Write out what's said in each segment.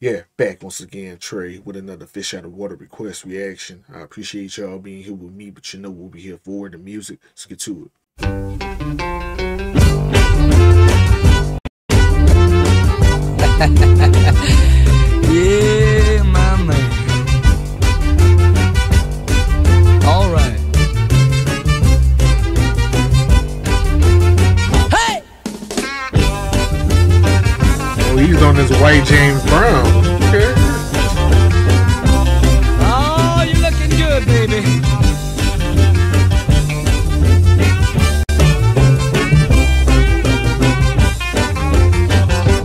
yeah, back once again, Trey, with another Fish Out of Water request reaction. I appreciate y'all being here with me, but you know we'll be here for the music. Let's get to it. On this white James Brown. Oh, baby.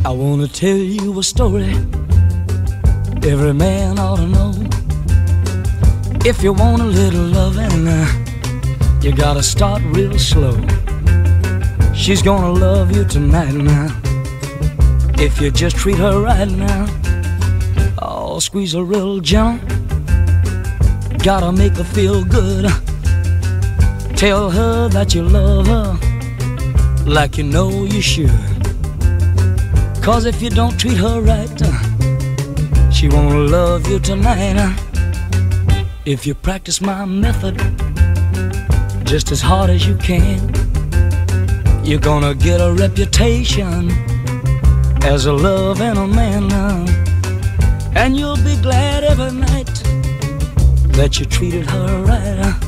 I wanna tell you a story every man ought to know. If you want a little loving, uh, you gotta start real slow. She's gonna love you tonight now. If you just treat her right now, I'll squeeze her real gentle. Gotta make her feel good. Tell her that you love her like you know you should. Cause if you don't treat her right, she won't love you tonight if you practice my method just as hard as you can. You're gonna get a reputation as a love and a man now. And you'll be glad every night that you treated her right.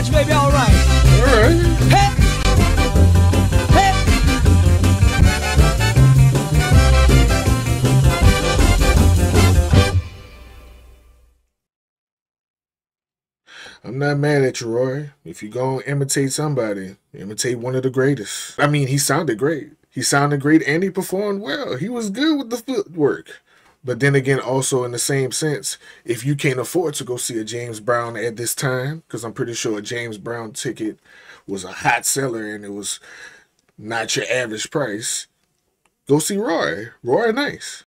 Baby, all right. All right. Hey. Hey. I'm not mad at you, Roy. If you're going to imitate somebody, imitate one of the greatest. I mean, he sounded great. He sounded great and he performed well. He was good with the footwork. But then again, also in the same sense, if you can't afford to go see a James Brown at this time, because I'm pretty sure a James Brown ticket was a hot seller and it was not your average price, go see Roy. Roy nice.